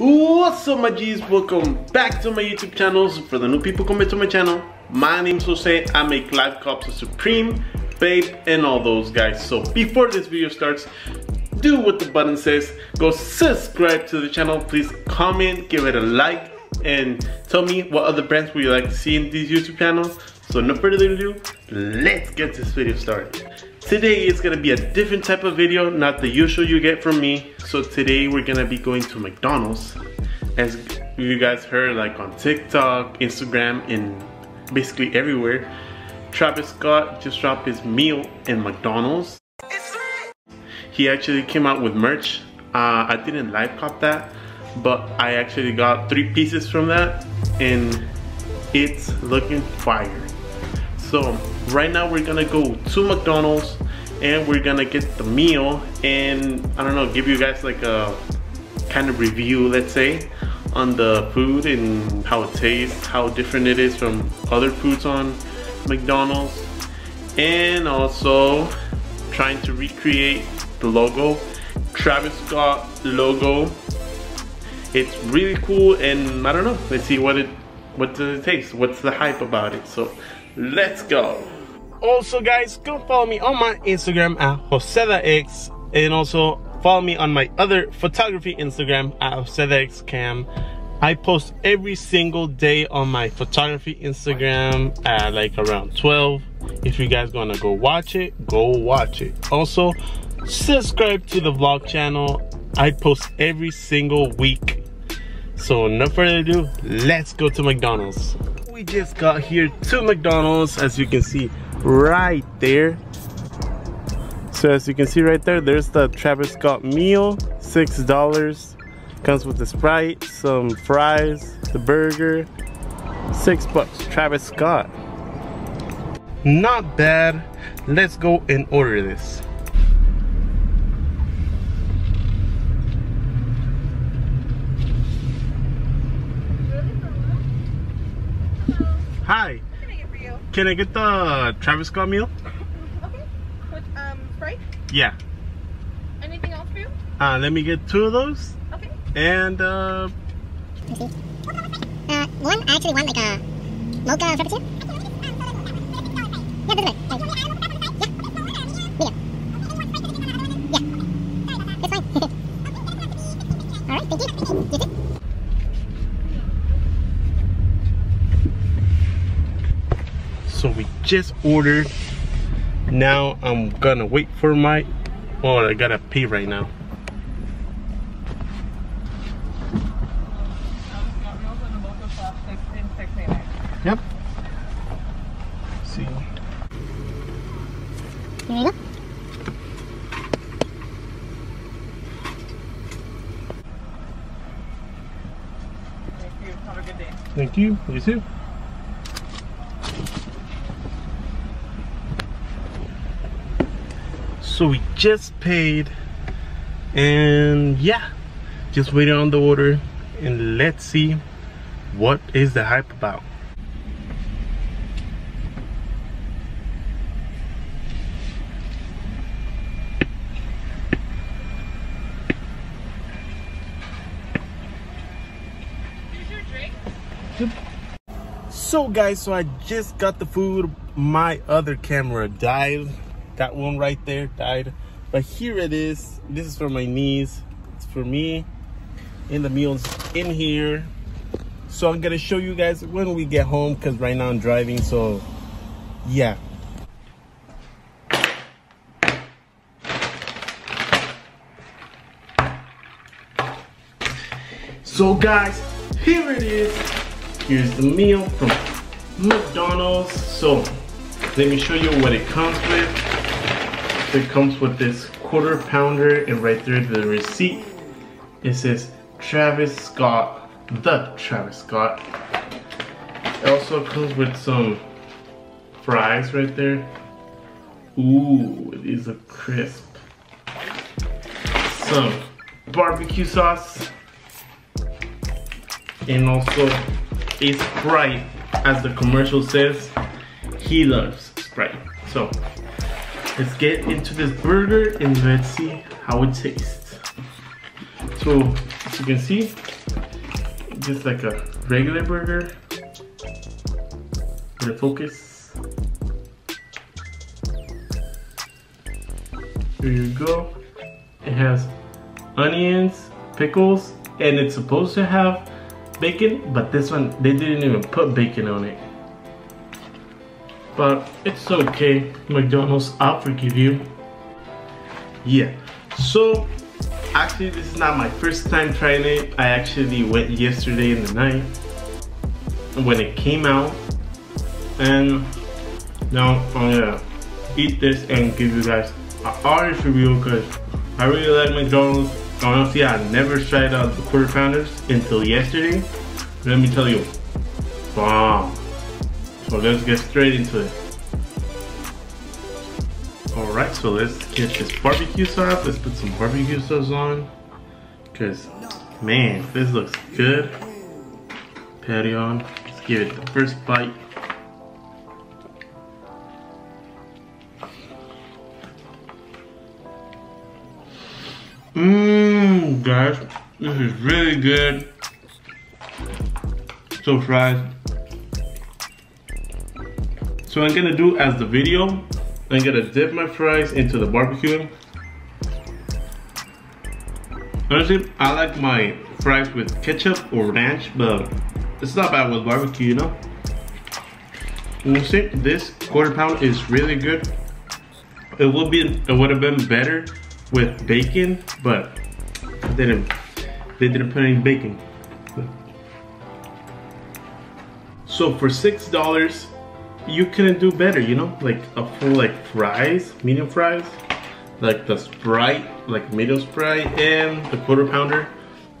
What's up my G's? Welcome back to my YouTube channel. So for the new people coming to my channel, my name's Jose. I make live cops of Supreme, Bape, and all those guys. So before this video starts, do what the button says. Go subscribe to the channel. Please comment, give it a like, and tell me what other brands would you like to see in these YouTube channels. So no further ado, let's get this video started. Today is gonna be a different type of video, not the usual you get from me. So today we're gonna be going to McDonald's. As you guys heard like on TikTok, Instagram, and basically everywhere, Travis Scott just dropped his meal in McDonald's. He actually came out with merch. Uh, I didn't live cop that, but I actually got three pieces from that and it's looking fire. So right now we're gonna go to McDonald's and we're gonna get the meal and I don't know, give you guys like a kind of review, let's say, on the food and how it tastes, how different it is from other foods on McDonald's and also trying to recreate the logo, Travis Scott logo. It's really cool and I don't know, let's see what it what does it taste, what's the hype about it. So let's go. Also guys go follow me on my instagram at josethex and also follow me on my other photography instagram at josethexcam i post every single day on my photography instagram at like around 12 if you guys gonna go watch it go watch it. Also subscribe to the vlog channel. I post every single week. So no further ado let's go to mcdonald's we just got here to mcdonald's as you can see right there. So as you can see right there there's the Travis Scott meal six dollars. Comes with the Sprite some fries the burger six bucks. Travis Scott. Not bad. Let's go and order this Hi. Can I get the Travis Scott meal? okay. With um Sprite? Yeah. Anything else for you? Uh, let me get two of those. Okay. And uh. Uh, one, I actually want like a mocha frappuccino. Yeah, this way. Yeah. Medium. Yeah. It's fine. Alright, thank you. You too. So we just ordered. Now I'm gonna wait for my. Oh, I gotta pee right now. Yep. see. Here go. Thank you. Have a good day. Thank you. You too. So we just paid and yeah, just waiting on the order and let's see what is the hype about. So guys, so I just got the food. My other camera died. That one right there died. But here it is. This is for my niece. It's for me. And the meal's in here. So I'm gonna show you guys when we get home because right now I'm driving, so yeah. So guys, here it is. Here's the meal from McDonald's. So let me show you what it comes with. It comes with this quarter pounder and right there the receipt. It says Travis Scott, the Travis Scott. It also comes with some fries right there. Ooh, these are crisp. Some barbecue sauce. And also a Sprite, as the commercial says. He loves Sprite. So let's get into this burger and let's see how it tastes. So as you can see, just like a regular burger. It focus. Here you go. It has onions, pickles, and it's supposed to have bacon, but this one, they didn't even put bacon on it. But it's okay, McDonald's, I'll forgive you. Yeah, so actually this is not my first time trying it. I actually went yesterday in the night when it came out. And now I'm gonna eat this and give you guys an honest review because I really like McDonald's. Honestly, I never tried out the quarter pounders until yesterday. Let me tell you, bomb. So let's get straight into it. Alright, so let's get this barbecue sauce. Let's put some barbecue sauce on. Cause man, this looks good. Patty on. Let's give it the first bite. Mmm, guys, this is really good. So fries. So I'm gonna do as the video, I'm gonna dip my fries into the barbecue. Honestly, I like my fries with ketchup or ranch, but it's not bad with barbecue, you know? You see, this quarter pound is really good. It would be, it would have been better with bacon, but they didn't, they didn't put any bacon. So for six dollars, you couldn't do better, you know? Like a full like fries, medium fries, like the Sprite, like medium Sprite and the quarter pounder.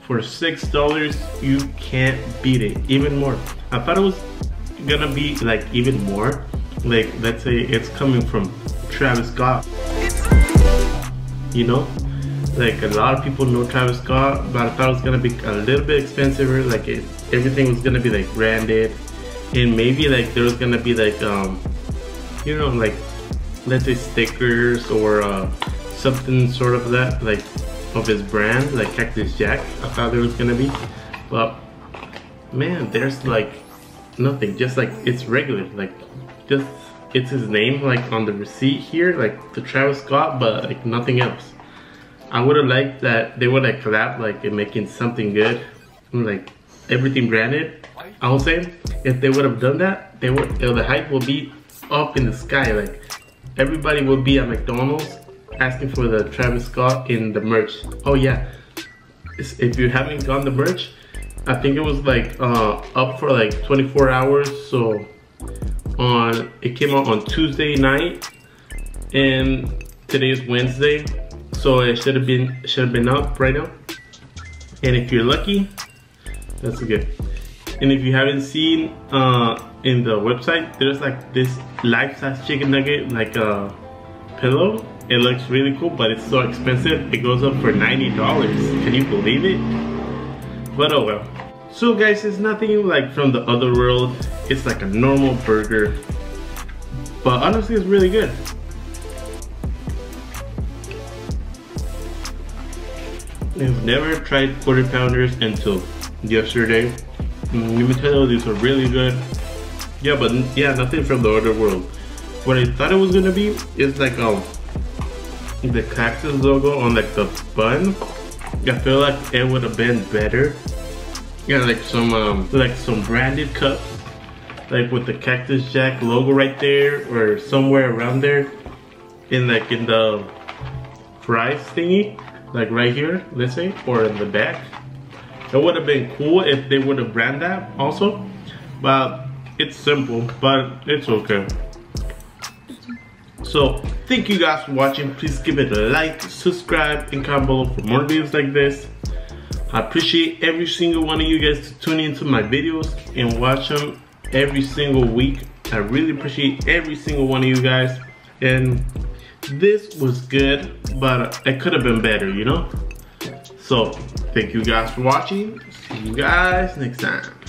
For six dollars, you can't beat it. Even more. I thought it was gonna be like even more. Like let's say it's coming from Travis Scott. You know? Like a lot of people know Travis Scott, but I thought it was gonna be a little bit expensive. Like it, everything was gonna be like branded and maybe like there was gonna be like um you know like let's say stickers or uh, something sort of that like of his brand like Cactus Jack I thought there was gonna be. But man there's like nothing. Just like it's regular like just it's his name like on the receipt here like the Travis Scott but like nothing else. I would have liked that they would like collab like in making something good like everything branded I would say if they would have done that, they would the hype will be up in the sky. Like everybody will be at McDonald's asking for the Travis Scott in the merch. Oh yeah, if you haven't gotten the merch, I think it was like uh, up for like 24 hours. So on it came out on Tuesday night, and today is Wednesday, so it should have been should have been up right now. And if you're lucky, that's good. And if you haven't seen uh, in the website, there's like this life-size chicken nugget, like a pillow. It looks really cool, but it's so expensive. It goes up for $90. Can you believe it? But oh well. So guys, it's nothing like from the other world. It's like a normal burger. But honestly, it's really good. I've never tried quarter pounders until yesterday. Tell you, these are really good. Yeah, but yeah, nothing from the other world. What I thought it was gonna be is like um the cactus logo on like the bun. I feel like it would have been better. Yeah, like some um like some branded cup, like with the Cactus Jack logo right there or somewhere around there, in like in the fries thingy, like right here, let's say, or in the back. It would have been cool if they would have brand that also, but it's simple, but it's okay. So, thank you guys for watching. Please give it a like, subscribe, and comment below for more videos like this. I appreciate every single one of you guys to tune into my videos and watch them every single week. I really appreciate every single one of you guys. And this was good, but it could have been better, you know? So, thank you guys for watching. See you guys next time.